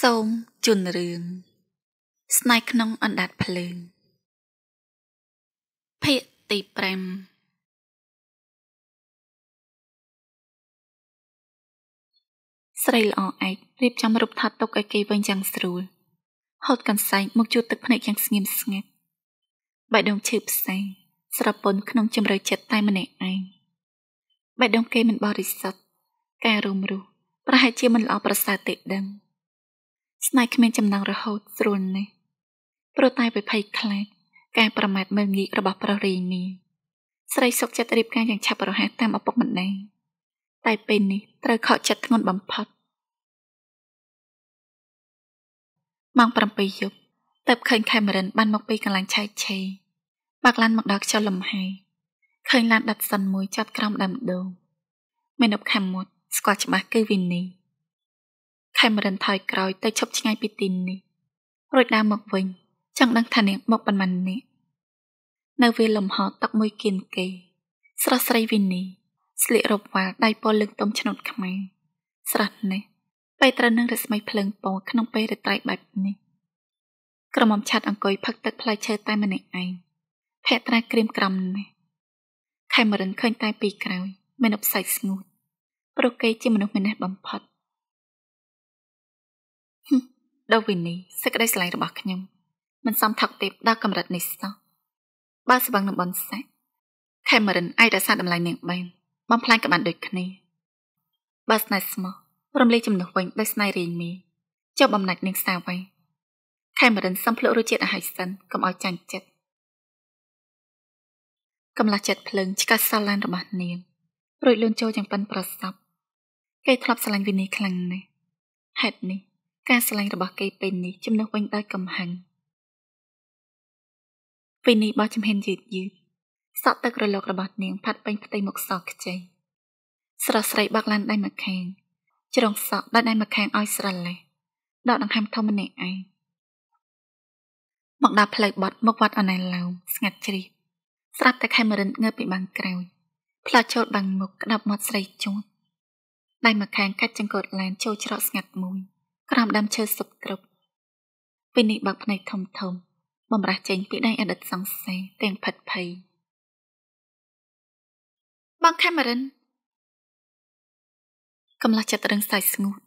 សូមជន់រឿងស្នេហ៍ក្នុងអណ្ដាតភ្លើងភាគទី5ស្រីល្អឯករៀបចំរូបថតទុកឲ្យគេវិញយ៉ាងស្រួលហូតកន្សែងមកជួតទឹកភ្នែកយ៉ាងស្ងៀមស្ងាត់បេះដូងឈឺផ្សែងស្រពន់ក្នុងជំរឿចិត្តតែម្នាក់ឯងបេះដូងគេមិនបរិសុទ្ធការរំរោះប្រហែលជាមិនល្អប្រសើរទេដឹង ស្នេហ៍គ្មានចំណងរហូតស្រួលណាស់ព្រោះតែវិភ័យខ្លាចការប្រមាថមើលងាករបស់ប្រុសរីមីស្រីសុកចិត្តរៀបការយ៉ាងឆាប់រហ័សតាមឪពុកម្ដាយតែពេលនេះត្រូវខកចិត្តធ្ងន់បំផុតម៉ោង7យប់ទៅឃើញខេមរិនបានមកពីកន្លែងឆែកឆេរបាក់ឡានមកដល់ខ្យល់លំហែឃើញឡានដាត់សិនមួយចាប់ក្រោមដើមដូងមេនប់ខាំមុតស្គាល់ច្បាស់គឺវីនី ខេមរិនថយក្រោយទៅឈប់ឆ្ងាយពីទីនេះរួចដើរមកវិញចង់ដឹងថានាងមកប៉ុន្មាននេះនៅវាលំហទឹកមួយគៀនគេ ស្រស់ស្រីវីនីស្លៀករ៉ូបវ៉ាល់ដៃពណ៌លឿងទុំឆ្នោតខ្មែរស្រស់ណាស់ពេលត្រូវនឹងរស្មីភ្លើងពណ៌ក្នុងពេលរាត្រីបែបនេះក្រមុំឆាត់អង្គុយផឹកទឹកផ្លែឈើតែម្នាក់ឯងភ័ត្រាក្រៀមក្រំណាស់ខេមរិនឃើញតែពីក្រោយមានអបសាច់ស្ងួតព្រោះគេជាមនុស្សមានះបំផុត ដូវីនីសេចក្តីស្រឡាញ់របស់ខ្ញុំមិនសមថោកទេពដល់កម្រិតនេះសោះបើស្វឹងនឹងបនសាក់ខេមរិនអាចរក្សាតម្លៃនាងបានបំផ្លាញក៏បានដូចគ្នាបើស្នេហ៍ស្មោះរំលែកចំណុះវិញដោយស្នេហ៍រីមីចុះបំណាច់នាងសាវៃខេមរិនសំភ្លក់រសជាតិអាហារសិនកុំឲ្យចាញ់ចិត្តកំឡះចិត្តភ្លើងឆ្កាសាឡានរបស់នាងរួចលូនចូលយ៉ាងប៉ិនប្រសពគេធ្លាប់ស្រឡាញ់វិនីខ្លាំងណាស់ហេតុនេះ ការស្រឡាញ់របស់គេពេលនេះជំនួសវិញដោយកំហឹងវិនីបោះចំហិនយឺតយឺតសក់ទឹករលករបស់នាងផាត់ពេញផ្ទៃមុខសខ្ចីស្រស់ស្រីបាក់ឡានដៃម្ខាងជ្រងសក់ដល់ដៃម្ខាងឲ្យស្រលេះដកដង្ហើមធំម្នាក់ឯងមកដល់ផ្លូវបត់មកវត្តអណៃឡោមស្ងាត់ជ្រាបស្រាប់តែខេមរិនងើបពីបាំងក្រោយផ្លាត់ចូលបាំងមុខក្តាប់មាត់ស្រីជួតដៃម្ខាងកាច់ចង្កូតឡានចូលច្រកស្ងាត់មួយ ក្រោមដើមឈើសុបគ្រប់ពេលនេះបើកភ្នែកធំធំ បំរះចេញពីដៃអតីតសង្សារទាំងផិតភ័យបងខេមរិនកំឡះចិត្តរឹងសាយស្ងួត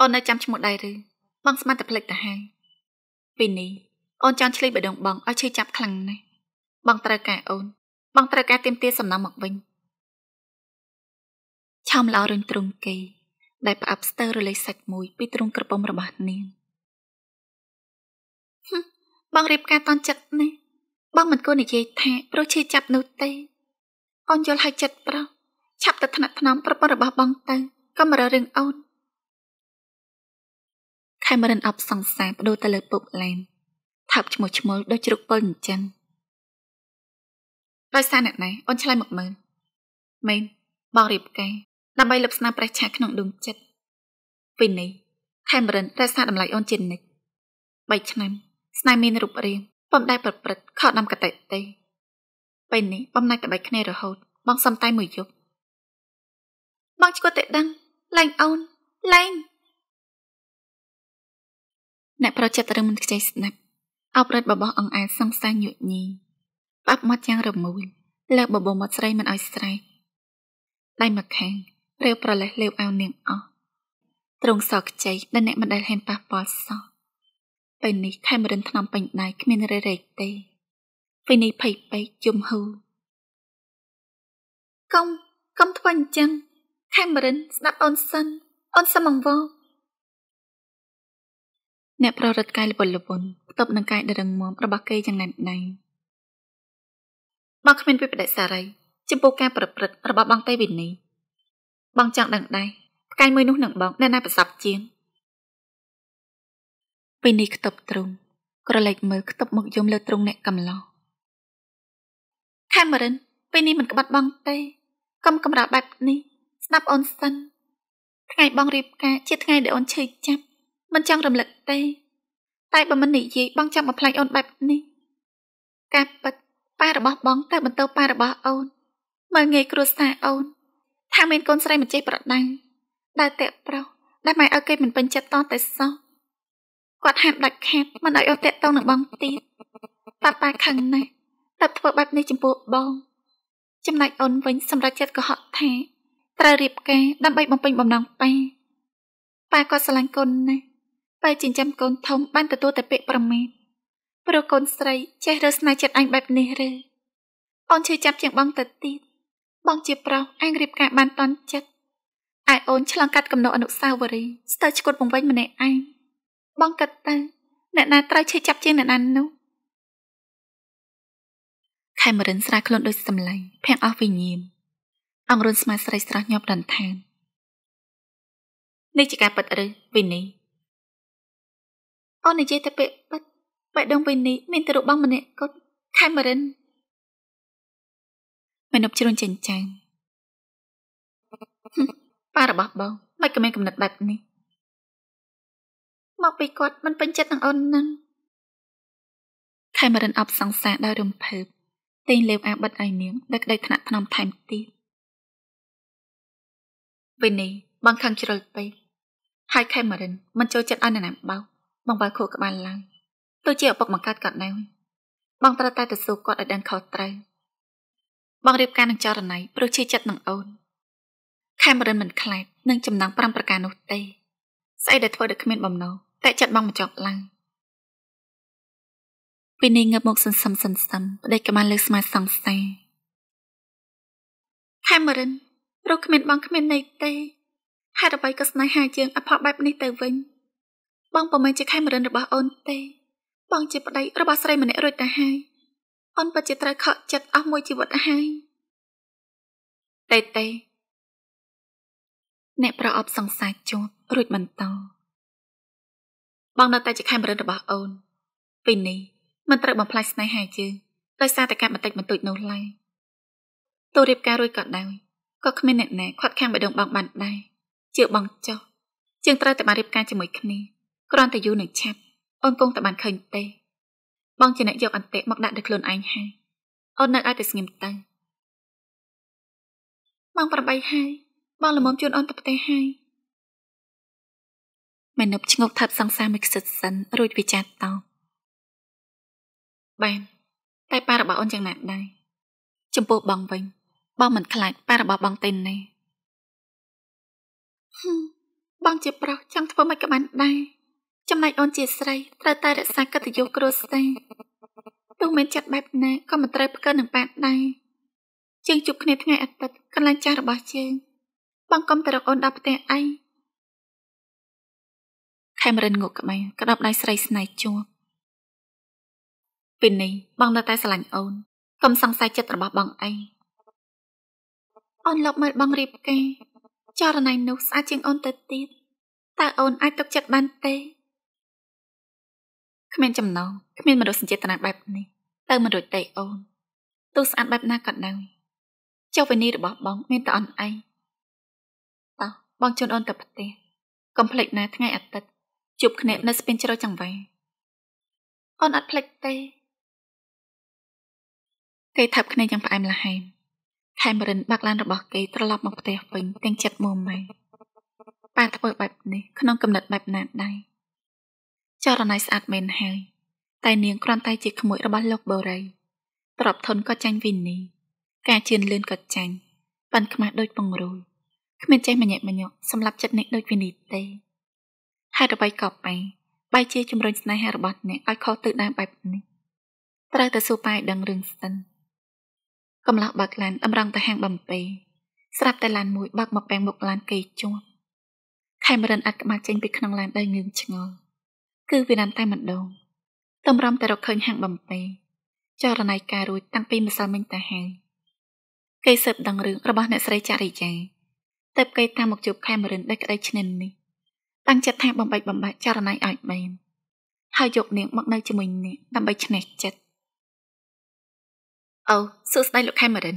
អូននៅចាំឈ្មោះដែរឬបងស្មានតែភ្លេចទៅហើយពេលនេះអូនចង់ឆ្លៀតបដងបងឲ្យឈឺចាប់ខ្លាំងណាស់បងត្រូវការអូន បងត្រូវការទៀមទាសំណងមកវិញឆោមឡោរឹងទ្រង់គេ ដែលផ្អាប់ស្ទើររលេខសាច់មួយពីទ្រង់ក្រពុំរបស់នាងបងរៀបការតន់ចិត្តនេះបងមិនគួរនិយាយថាព្រោះឈឺចាប់នោះទេអូនយល់ឲ្យចិត្តប្រុសឆាប់ទៅថ្នាក់ថ្នមប្រពន្ធរបស់បងទៅកុំរើរឿងអូនខេមរិនអបសង្សារបដូរទៅលើពុកឡែនថាប់ឈ្មោះឈ្មោលដូចជ្រុកពលអញ្ចឹងដោយសារអ្នកណាអូនឆ្លើយមកមើលមែនបងរៀបការ ដើម្បីលុបស្នាមប្រេះឆាក្នុងដួងចិត្តពេលនេះខេមរិនរក្សាតម្លៃអូនជានិច្ច3ឆ្នាំ ស្នេហ៍មានរូបរាងបំដែលប្រព្រឹត្តខកដាំកតិទេពេលនេះបំណាច់ក្បាច់គ្នារហូត បងសំតែមួយយប់បងឈ្គត់តែដឹងលែងអូនលែងអ្នកប្រចិត្តរឹងមិនខ្ចីស្ដាប់អោបរិតបបោះអង្អែលសង្សារញុញីបាប់មាត់យ៉ាងរមូលលើបបោមាត់ស្រីមិនឲ្យស្រែកដៃមកខាង រាវប្រលេះលេវអៅនាងអស់ទ្រង់សោកខ្ចីដែលអ្នកមិនដែលហ៊ានប៉ះពាល់សោះពេលនេះខេមរិនថ្នមពេញដៃគ្មានរេរែកទេពេលនេះភ័យពេកជុំហ៊ូកុំកុំធ្វើអញ្ចឹងខេមរិនស្ដាប់អូនសិនអូនសមអង្វរអ្នកប្ររិតកាយលពលលពន់ផ្ទប់នឹងកាយដរឹងមាំរបស់គេយ៉ាងណែនណៃមកគ្មានពីបដិសារីចំពោះការប្រព្រឹត្តរបស់បងតេវីនី បងចង់ដឹងដែរផ្កាយមួយនោះនឹងបងអ្នកណាប្រសពជាងពេលនេះខ្ទប់ទ្រង់ក្រឡេកមើលខ្ទប់មុខយំលើទ្រង់អ្នកកំឡោខេមរិនពេលនេះមិនក្បត់បងទេកុំកម្រើបែបនេះស្ដាប់អូនសិនថ្ងៃបងរៀបការជាថ្ងៃដែលអូនឈឺចាប់មិនចង់រំលឹកទេ តែបើមិននិយាយបងចង់បំផ្លាញអូនបែបនេះការពិតប៉ារបស់បងទៅបន្តប៉ារបស់អូនមើលងាយគ្រួសារអូនថា មានកូនស្រីមិនចេះប្រដៅដើរតាក់ប្រុសដែលម៉ែឲ្យគេមិនពេញចិត្តតតែសោះគាត់ហាមដាច់ខាតមិនឲ្យអត់តាក់តងនឹងបងទៀតប៉ាប៉ាខឹងណាស់តែធ្វើបែបនេះចំពោះបង ចំណែកអូនវិញសម្រាប់ចិត្តកុហកថាត្រូវរៀបការដើម្បីបំពេញបំណងប៉ាប៉ាក៏ស្រឡាញ់កូនណាស់ប៉ាចិញ្ចឹមកូនធំបានទទួលតែពាក្យប្រមាថព្រោះកូនស្រីចេះរើស្នេហ៍ចិត្តអញបែបនេះឬអូនឈឺចាប់ជាងបងទៅទៀត បងជាប្រុសអញរៀបការបានតន់ចិត្តឯអូនឆ្លងកាត់កំណត់អនុស្សាវរីយ៍ស្ទើរឈួតបំវិញម្នាក់ឯងបងគិតទៅអ្នកណាត្រូវឈឺចាប់ជាងអ្នកណានោះខេមរិនស្រាខ្លួនដូចសម្លេងភាំងអស់វិញ្ញាណអង្រុនស្មាស្រីស្រស់ញាប់ដន្តាននេះជាការពិតឬវិនីអូននិយាយតែពាក្យពិតបេះដូងវិនីមានតែរូបបងម្នាក់គត់ខេមរិន មនុស្សជ្រុនចិញ្ចាំងប៉ារបស់បងមិនក៏មានកំណត់បែបនេះមកពីគាត់មិនពេញចិត្តនឹងអូននឹងខេមរិនអបសង្សារដោយរំភើបទិញលេវអាបិតឲ្យនាងដោយក្តីថ្នាក់ថ្នមថែមទៀតវិនីបងខឹងជ្រុលពេកហើយខេមរិនមិនចូលចិត្តឲ្យអ្នកណាបោកបងបើខួរក្បាលឡើងទោះជាឪពុកបង្កើតគាត់ដែរបងត្រូវតែទៅសួរគាត់ឲ្យដឹងខុសត្រូវ បងរៀបការនឹងចរណៃព្រោះជាចិត្តនឹងអូនខេមរិនមិនខ្លាចនឹងចំណង5ប្រការនោះទេស្អីដែលធ្វើឲ្យគ្មានបំណងតែចិត្តបងមិនចង់ឡើងពីនេះងើបមកសន្សំសន្សំប្តីក្បាលលើស្មាសង្សារខេមរិនព្រោះគ្មានបងគ្មានន័យទេហេតុអ្វីក៏ស្នេហាយើងអផបែបនេះទៅវិញ បងពុំមែនជាខេមរិនរបស់អូនទេ បងជាប្តីរបស់ស្រីម្នាក់រួចទៅហើយ អូនពិតជាត្រូវខកចិត្តអស់មួយជីវិតទៅហើយតេតេអ្នកប្រអប់សង្សារជាប់រួចបន្តបងនៅតែជាខេមរិនរបស់អូនពេលនេះមិនត្រូវបំផ្លាញស្នេហាយើងដោយសារតែការបន្តិចបន្តួចនោះឡើយទោះរៀបការរួចក៏ដោយក៏គ្មានអ្នកណាខាត់ខាំងបេះដូងបងបានដែរជឿបងចុះជាងត្រូវតែបានរៀបការជាមួយគ្នាគ្រាន់តែយូរនឹងឆាប់អូនគង់តែបានឃើញទេ បងជាអ្នកយកអន្ទាក់មកដាក់លើខ្លួនឯងហើយអូននៅឲ្យតែស្ងៀមទៅបងប្របីហើយបងល្មមជូនអូនទៅផ្ទះហើយមែនប់ឈ្ងប់ថាប់សង្សារមួយខ្សិតសិនរួចវិចារតោបានតែប៉ារបស់អូនយ៉ាងណាដែរចំពោះបងវិញបងមិនខ្លាចប៉ារបស់បងទេណាបងជាប្រុសចង់ធ្វើមិនក៏បានដែរ ចំណែកអូនជាស្រីត្រូវតែរក្សាកិត្តិយសគ្រួសារទោះមានចិត្តបែបណាក៏មិនត្រូវផ្កើនឹងប៉ាដែរជាងជួបគ្នាថ្ងៃអាទិត្យកន្លែងចាស់របស់ជើងបងកុំទៅរកអូនដល់ផ្ទះអីខេមរិនងក់ក្បែរក្តាប់ដៃស្រីស្នេហ៍ជួបពេលនេះបងនៅតែស្រឡាញ់អូនកុំសង្ស័យចិត្តរបស់បងអីអូនលបមើលបងរៀបការចរណៃនោះស្អាតជាងអូនទៅទៀតតើអូនអាចទុកចិត្តបានទេ គ្មានចំណងគ្មានមនោសញ្ចេតនាបែបនេះទៅមិនរួចទេអូនទោះស្អាតបែបណាក៏ដោយចុះវិនីរបស់បងមានតែអនអីតោះបងជូនអូនទៅផ្ទះកុំភ្លេចណាថ្ងៃអាទិត្យជួបគ្នានៅស្ពានជ្រោយចង្វាអូនអត់ភ្លេចទេគេថាប់គ្នាយ៉ាងផ្អែមល្ហែមខេមរិនបាក់ឡានរបស់គេត្រឡប់មកផ្ទះវិញទាំងចិត្តមួម៉ៃប៉ាធ្វើបែបនេះក្នុងកំណត់បែបណាដែរ ចរណៃស្អាតមែនហើយតែនាងគ្រាន់តែជាក្មួយរបស់លោកបូរីទ្របធនក៏ចាញ់វិនីការជឿនលឿនក៏ចាញ់ប៉ាន់ខ្មាស់ដូចពងរួយគ្មានចេះម្ញាក់ម្ញាក់សម្រាប់ចិត្តអ្នកដូចវិនីទេហេតុអ្វីក៏បែបែជាជំរុញស្នេហារបស់អ្នកឲ្យខុសទៅតាមបែបនេះត្រូវតែសួរប៉ែដឹងរឿងស្តិនកំឡោះបើកឡានតម្រង់ទៅហាងបំពេស្រាប់តែឡានមួយបើកមកបែងមុខឡានគេជាប់ខេមរិនអាចក្បាលចេញពីក្នុងឡានដោយងឿងឆ្ងល់ គឺវាណាន់តែម្ដងតម្រាំតែរកឃើញហាងបំពេចរណៃការរួចតាំងពីម្សិលមិញទៅហើយគេសើបដឹងរឿងរបស់អ្នកស្រីចារិយាទៅគេតាមមកជួបខេមរិនដោយក្តីឈ្នាននេះតាំងចិត្តថាបំបែកបំបាក់ចរណៃឲ្យបានហើយយកនាងមកនៅជាមួយនាងដើម្បីឈ្នះចិត្តអូសួស្តីលោកខេមរិន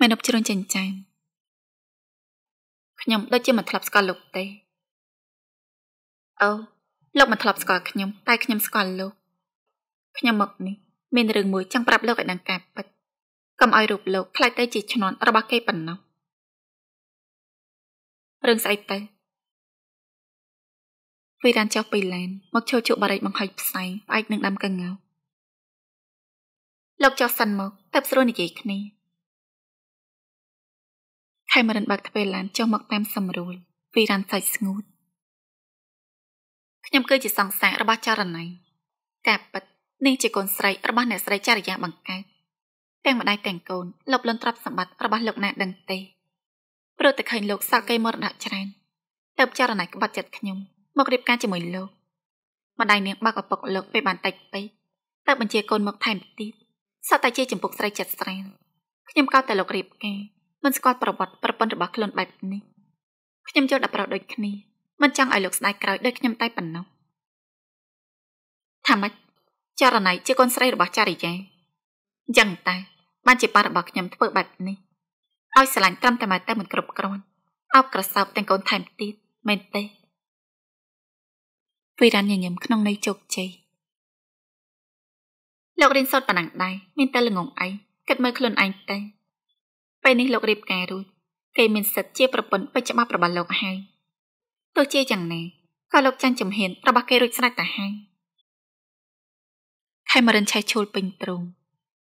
មែនប់ជ្រុញចិញ្ចាមខ្ញុំដូចជាមិនធ្លាប់ស្គាល់លោកទេ អូលោកមិនធ្លាប់ស្គាល់ខ្ញុំតែខ្ញុំស្គាល់លោកខ្ញុំមកនេះមានរឿងមួយចង់ប្រាប់លោកឲ្យដឹងការពិតកុំឲ្យរូបលោកខ្លាចទៅជាឈ្នន់របស់គេប៉ុណ្ណោះរឿងស្អីទៅវីរ៉ានចុះពីឡែនមកចូលជក់បារិចបង្ហុយផ្សែងផ្អែកនឹងដាំកងៅលោកចុះសិនមកទៅស្រួលនិយាយគ្នាខេមរិនបើកទ្វេឡានចុះមកតាមសម្រួលវីរ៉ានសាច់ស្ងួត ខ្ញុំគឺជាសង្សាររបស់ចរណៃការពិតនាងជាកូនស្រីរបស់អ្នកស្រីចរិយាបង្កើតទាំងម្ដាយទាំងកូនលុបលន់ទ្រព្យសម្បត្តិរបស់លោកណាដឹងទេព្រោះតែឃើញលោកសក់គេមរណៈច្រើនទៅចរណៃក្បត់ចិត្តខ្ញុំមករៀបការជាមួយលោកម្ដាយនាងបាក់ឪពុកលោកពេលបានតិចពេកទៅបញ្ជាកូនមកថែមទៀតសត្វតែជាចម្ពុកស្រីចិត្តស្រាលខ្ញុំកោតតែលោករៀបការមិនស្គាល់ប្រវត្តិប្រពន្ធរបស់ខ្លួនបែបនេះខ្ញុំយល់ដល់ប្រដូចគ្នា មិនចង់ឲ្យលោកស្ដាយក្រោយដូចខ្ញុំតែប៉ុណ្ណោះថាម៉េចចរណៃជាកូនស្រីរបស់ចារិយាអញ្ចឹងតែ បានជាប៉ារបស់ខ្ញុំធ្វើបែបនេះឲ្យស្រឡាញ់ត្រឹមតែមកតែមិនគ្រប់គ្រាន់អោបក្រសោបទាំងកូនថែមទៀតមែនទេវីរ៉ានញញឹមក្នុងន័យជោគជ័យលោករៀនសូត្រប៉ុណ្ណឹងដែរមានតែល្ងងឯងគិតមើលខ្លួនឯងទៅពេលនេះលោករៀបការរួចគេមានសិទ្ធិជាប្រពន្ធពេញច្បាប់របស់លោកហើយ ទោះជាយ៉ាងណាក៏លោកចាញ់ជំហានរបស់គេរួចស្រេចទៅហើយខេមរិនឆៃឈូលពេញទ្រូង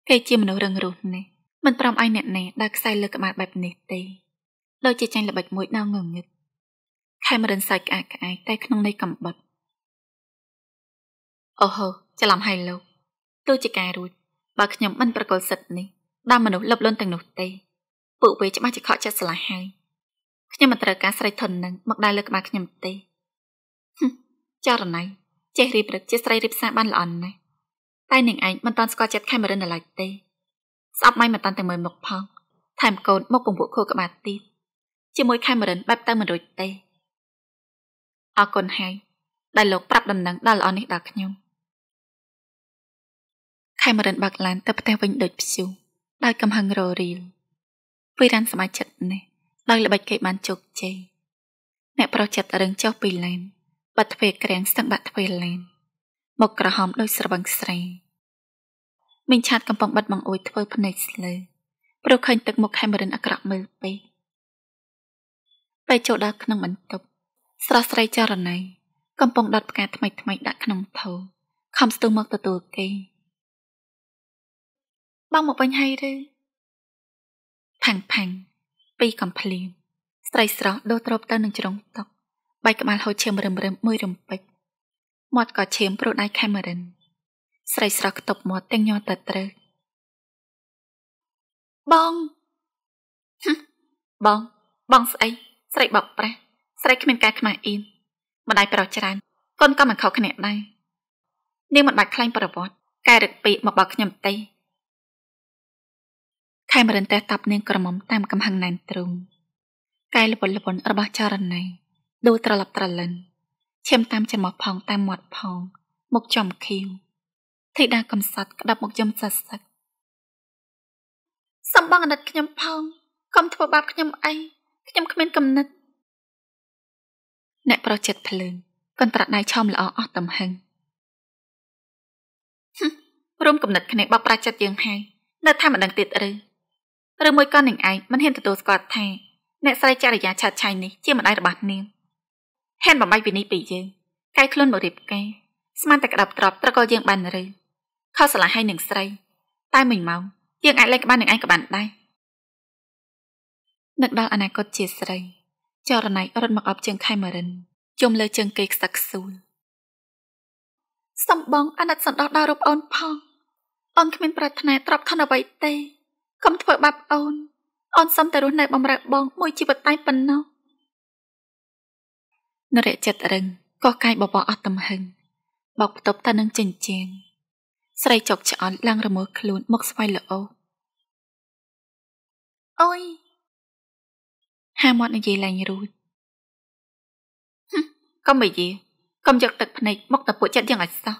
គេជាមនុស្សរឹងរូសណាស់មិនព្រមឲ្យអ្នកណាដើរខ្សែលើក្បាលបែបនេះទេដូចជាចាញ់ល្បិចមួយដល់ងងឹតខេមរិនសាច់ក្អាកក្អាយតែក្នុងន័យកំបិតអូហូច្រឡំហើយលោកទោះជាការរួចបើខ្ញុំមិនប្រកល់សិទ្ធនេះដល់មនុស្សលឹបលន់ទាំងនោះទេ ពួកវាច្បាស់ជាខកចិត្តស្លាស់ហើយ ខ្ញុំមិនត្រូវការស្រីធននឹងមកដើរលើក្បាលខ្ញុំទេចរណៃចេះរៀបរឹកជាស្រីរៀបសារបានល្អណាស់តែនាងឯងមិនតាន់ស្គាល់ចិត្តខេមរិននៅឡើយទេស្អប់ម៉ៃមិនតាន់តែមើលមុខផងថែមកូនមកពង្ពួកខួរក្បាលទៀតជាមួយខេមរិនបែបទៅមិនរួចទេអរគុណហើយដែលលោកប្រាប់ដំណឹងដល់ល្អនេះដល់ខ្ញុំខេមរិនបើកឡានទៅផ្ទះវិញដូចព្យុះដោយកំហឹងររៀលវីរ៉ាន់សមាជិកនេះ ដោយល្បិចគេបានជោគជ័យអ្នកប្រុសចិត្តរឹងចុះពីឡានបាត់ទ្វេក្រាំងស្ទឹងបាក់ទ្វេឡានមកក្រហមដោយស្រវឹងស្រែមីងឆាតកំពុងបិទបង្អួយធ្វើភ្នែកស្លើព្រោះឃើញទឹកមុខខេមរិនអាក្រក់មើលពេកពេលចូលដល់ក្នុងបន្ទប់ស្រស់ស្រីចរណៃកំពុងដុតផ្កាថ្មីថ្មីដាក់ក្នុងថូខំស្ទុះមកទទួលគេបងមកវិញហើយឬផាំងផាំង ពីកំភ្លៀងស្រីស្រស់ដូរទ្រពទៅនឹងជ្រុងតុកបែកក្បាលហូចឈាមរឹមរឹមមួយរំពេចមាត់ក៏ឈាមប្រូដៃខេមរិនស្រីស្រស់ខ្ទប់មាត់ទាំងញ័រទៅត្រូវបងបងបងស្អីស្រីបបប្រាស់ស្រីគ្មានការខ្មាស់អៀនម្ដាយប្រុសច្រើនកូនក៏មិនខុសគ្នាដែរនាងមិនបាច់ខ្លាញ់ប្រវត្តិកែរឹកពេកមកបោកខ្ញុំទេ ខេមរិនតែតាប់នាងក្រមុំតាមកំហឹងណែនទ្រូងកែលពលលពនរបស់ចរណៃដូរត្រឡប់ត្រលិនឈាមតាមច្រមុះផងតាមមាត់ផងមុខចំខៀវធីតាកំសត់ក្តាប់មកយំសសឹកសំបងអណិតខ្ញុំផងកុំធ្វើបាបខ្ញុំអីខ្ញុំគ្មានកំណត់អ្នកប្រុសចិត្តភ្លើងកូនប្រាក់ដៃឆោមល្អអស់ទំហឹងរួមកំណត់គ្នាបបប្រាចិត្តយើងហើយនៅថាមិនដឹងទៀតឬ ឬមួយក៏នាងឯងមិនហ៊ានទទួលស្គាល់ថាអ្នកស្រីចរិយាឆាតឆៃនេះជាម្ដាយរបស់នាងហ៊ានបំបីវិនីពីយើងកែខ្លួនមករៀបការស្មានតែក្តាប់ទ្របត្រកលយើងបានឬខុសឆ្លាស់ឲ្យនឹងស្រី តែមិញម៉ោងយើងអាចលេងក្បាលនឹងឯងក៏បានដែរនឹកដល់អនាគតជាស្រីចរណៃរត់មកអបជើងខេមរិនជុំលើជើងគេខ្សឹកខ្សួលសំបងអាណិតសន្តោសដល់រូបអូនផងអូនគ្មានប្រាថ្នាទ្របថនអ្វីទេ កុំធ្វើបាបអូន អូនសុំតែរស់នៅបំរើបងមួយជីវិតតែប៉ុណ្ណោះនរៈចិត្តរឹងកោះកាយបបោអស់ទំហឹងបោកផ្ទប់ទៅនឹងចិញ្ចៀងស្រីចុកឆ្អន់ឡើងរមើលខ្លួនមកស្វ័យល្អអូយហាមាត់និយាយឡើងរួចកុំនិយាយកុំយកទឹកភ្នែកមកតពួកចិត្តយ៉ាងឲ្យសោះ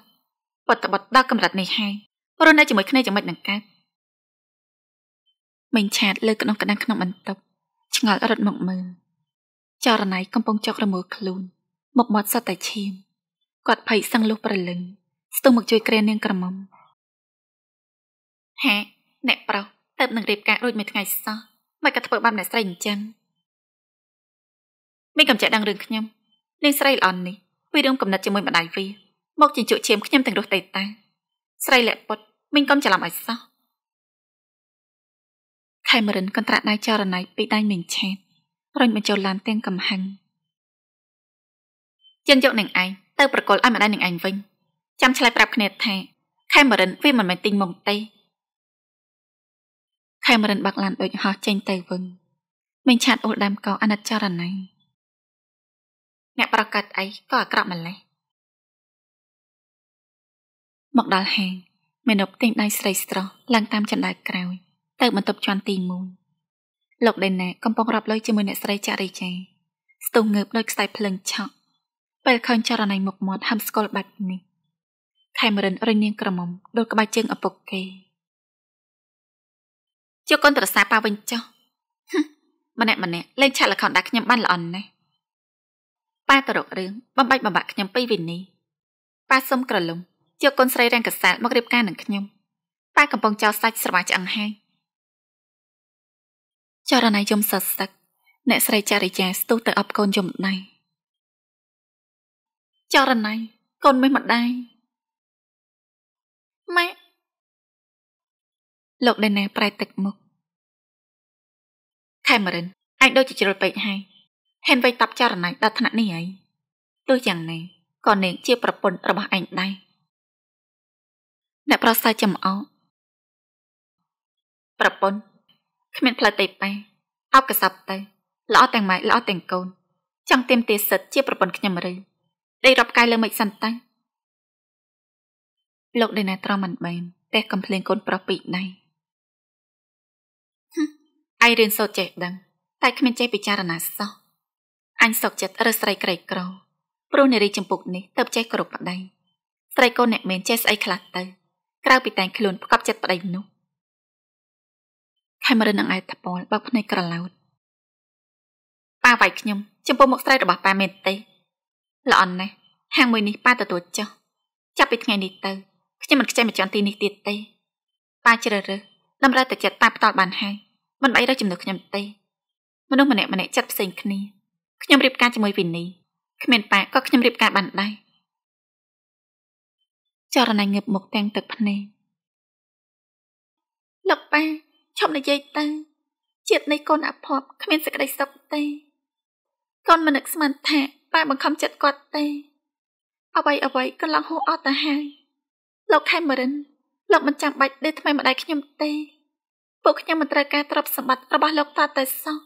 បត់តបត់ដល់កម្រិតនេះហើយរស់នៅជាមួយគ្នាយ៉ាងម៉េចនឹងកើត មិញឆាតលើក្នងក្តាំងក្នុងបន្ទប់ឆ្ងល់រត់មកមើលចរណៃកំពុងចុករមួលខ្លួនមុខមាត់សត្វតែឈាមគាត់ភ័យសឹងលុះប្រលឹងស្ទុះមកជួយក្រែនាងក្រមុំហេអ្នកប្រុសទៅនឹងរៀបការរួចមួយថ្ងៃសោះមិនក៏ធ្វើបាបអ្នកស្រីអញ្ចឹងមីកំចាក់ដឹងរឿងខ្ញុំនាងស្រីល្អនេះពីរឿងកំណត់ជាមួយម្ដាយវាមកជញ្ជក់ឈាមខ្ញុំទាំងរស់ទេតាស្រីលាក់ពុតមីងកុំច្រឡំឲ្យសោះ ខេមរិនកន្ត្រាក់ដៃចរណៃពីដៃមីងឆេតរុញបញ្ចូលឡានទាំងកំហឹងយើងយកនឹងឯងទៅប្រកល់ឲ្យម្ដាយនឹងឯងវិញចាំឆ្លើយប្រាប់គ្នាថាខេមរិនវាមិនមែនទិញមកទេខេមរិនបាក់ឡានដូចហោះចេញទៅវិញមីងឆាតអូលដាំកោអាណិតចរណៃអ្នកប្រកាសអីក៏អាក្រក់ម្លេះមកដល់ហាងមេនប់ទិញដៃស្រីស្រស់ឡើងតាមចន្ទាក្រោយ ទៅបន្ទប់ជាន់ទី1លោកដេណាកំពុងរាប់លុយជាមួយអ្នកស្រីចារីចាស្ទុះងើបដោយខ្សែភ្លើងឆក់ពេលឃើញចរណៃមុខមាត់ហាំស្គល់បែបនេះខេមរិនរញនាងក្រមុំដូចក្បាច់ជើងឪពុកគេជាកូនត្រសាប៉ាវិញចុះម្នាក់ម្នាក់លេងឆាក់លខោនដាក់ខ្ញុំបានល្អណាស់ប៉ាទៅរករឿងបំបាច់បំបាក់ខ្ញុំពីវិនីប៉ាសុំក្រលុំជាកូនស្រីរាំងកសាលមករៀបការនឹងខ្ញុំប៉ាកំពុងចោលសាច់ស្រវាឆ្អឹងហើយ ចរណៃយំសសឹកអ្នកស្រីចារិយាស្ទុះទៅអបកូនយំដៃចរណៃកូនមិនម្ដាយម៉ែលោកដេណាប្រែទឹកមុខខេមរិនឯងដូចជាជ្រុលពេកហើយហេនវៃតាប់ចរណៃដល់ថ្នាក់នេះហើយទោះយ៉ាងណាក៏នាងជាប្រពន្ធរបស់ឯងដែរអ្នកប្រសាចំអោប្រពន្ធ គ្មានផ្លូវទេប៉ែអោបកសັບទៅល្អទាំងម៉ែល្អទាំងកូន ចង់ទៀមទាសិទ្ធជាប្រពន្ធខ្ញុំឬដេករាប់កាយលើមិនសិនតើលោកដេណាត្រង់មិនបានតែកំភ្លេងកូនប្រុសពីដៃឯងរៀនសូត្រចេះដឹង តែគ្មានចេះពិចារណាសោះអញសុកចិត្តរើស្រីក្រីក្រព្រោះនារីចម្ពុកនេះទៅចេះគ្រប់ប្តីស្រីកូនអ្នកមែនចេះស្អីខ្លះទៅក្រៅពីតែងខ្លួនផ្កប់ចិត្តប្តីនោះ ខេមរិននឹងឯតពលបើកភ្នែកក្រឡោតប៉ាវាយខ្ញុំចំពោះមុខស្រីរបស់ប៉ាមែនទេល្អអន់ណាស់ហាងមួយនេះប៉ាទទួលចុះចាប់ពីថ្ងៃនេះទៅខ្ញុំមិនខ្ចីមកចន់ទីនេះទៀតទេប៉ាជ្រើសរើសតម្រូវតែចិត្តប៉ាផ្ដាល់បានហើយមិនអីរើសចំណុះខ្ញុំទេមនុស្សម្នាក់ម្នាក់ចិត្តផ្សេងគ្នាខ្ញុំរៀបការជាមួយវិនីគ្មានប៉ាក៏ខ្ញុំរៀបការបានដែរចរណៃងើបមុខទាំងទឹកភ្នែកលោកប៉ា ឈប់និយាយទៅជាតិនៃកូនអភ័ព្វគ្មានសេចក្តីសុខទេកូនមិននឹកស្មានថាប៉ាបង្ខំចិត្តគាត់ទេអ្វីអ្វីកន្លងហួសអត់ទៅហើយលោកខេមរិនលោកមិនចាំបាច់ដេកថ្មីម្ដាយខ្ញុំទេពួកខ្ញុំមិនត្រូវការទ្រព្យសម្បត្តិរបស់លោកតាតែសោះ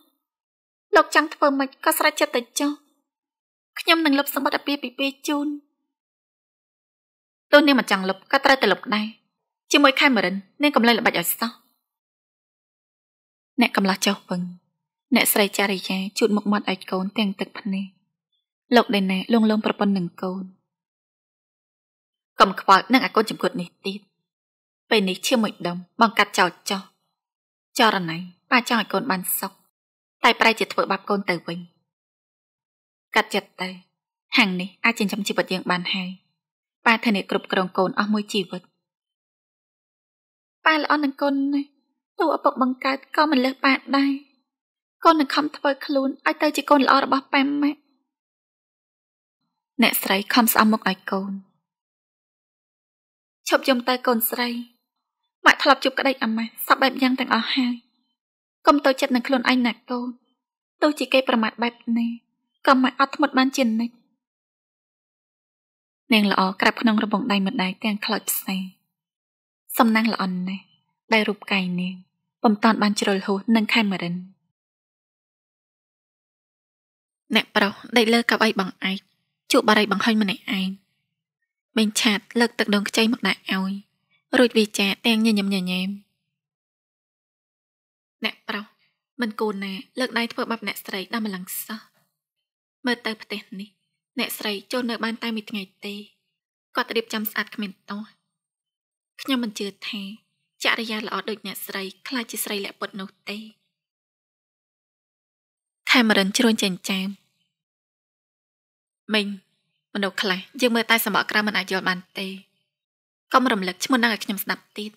លោកចង់ធ្វើម៉េចក៏ស្រេចចិត្តទៅចុះខ្ញុំនឹងលុបសម្បត្តិអាពាហ៍ពិពាហ៍ជូនទោះនាងមិនចង់លុបក៏ត្រូវតែលុបដែរជាមួយខេមរិននាងកំលែងល្បិចឲ្យសោះ អ្នកកំឡោះចុះពឹងអ្នកស្រីចារិយាជូតមុខមាត់ឲ្យកូនទាំងទឹកភ្នែកលោកដេណាលងលងប្រពន្ធនឹងកូនកុំខ្វល់នឹងអាកូនចំគត់នេះទៀតពេលនេះឈាមមួយដុំបងកាត់ចោលចោះចរណៃប៉ាចង់ឲ្យកូនបានសុខតែប្រែជាធ្វើបាបកូនទៅវិញកាត់ចិត្តទៅហាងនេះអាចចិញ្ចឹមជីវិតយើងបានហើយប៉ាធានាគ្រប់គ្រងកូនអស់មួយជីវិតប៉ាល្អនឹងកូនណាស់ ទោះឪពុកបង្កើតក៏មិនលើសប៉ាដែរកូននឹងខំធ្វើខ្លួនឲ្យទៅជាកូនល្អរបស់ប៉ាម៉ាក់អ្នកស្រីខំស្អំមុខឲ្យកូនឈប់យំទៅកូនស្រីម៉ាក់ធ្លាប់ជួបក្តីអាម៉ាស់សពបែបយ៉ាងទាំងអស់ហើយកុំទៅចិត្តនឹងខ្លួនឯងណាកូនទោះជាគេប្រមាថបែបនេះក៏ម៉ាក់អត់ធ្មត់បានជានិច្ចនាងល្អក្រាបក្នុងរបងដៃម្ដាយទាំងខ្លោចផ្សេងសំណាងល្អណាស់ដែលរូបកាយនាង បំតាន់បានជ្រុលហួសនឹងខេមរិនអ្នកប្រុសដេកលើកៅអីបងឯកជួបបារីបង្ហាញម្នាក់ឯងមេងឆាតលើកទឹកដងខ្ចីមកដាក់ឲ្យរួចវាចាទាំងញញឹមញញែមអ្នកប្រុសមិនគូនណាលើកដៃធ្វើបាបអ្នកស្រីដល់ម្លឹងសោះមើលទៅផ្ទះនេះ អ្នកស្រីចូលនៅបានតែមួយថ្ងៃទេគាត់រៀបចំស្អាតគ្មានតោះខ្ញុំមិនជឿថា ចរិយាល្អដូចអ្នកស្រីខ្លាចជាស្រីលាក់ពុតនោះទេខេមរិនជ្រួញចេញចាមមិញមនុស្សខ្លះយើងមើលតែសម្បកក្រៅមិនអាចយល់បានទេកុំរំលឹកឈ្មោះនឹងឲ្យខ្ញុំស្ដាប់ទៀត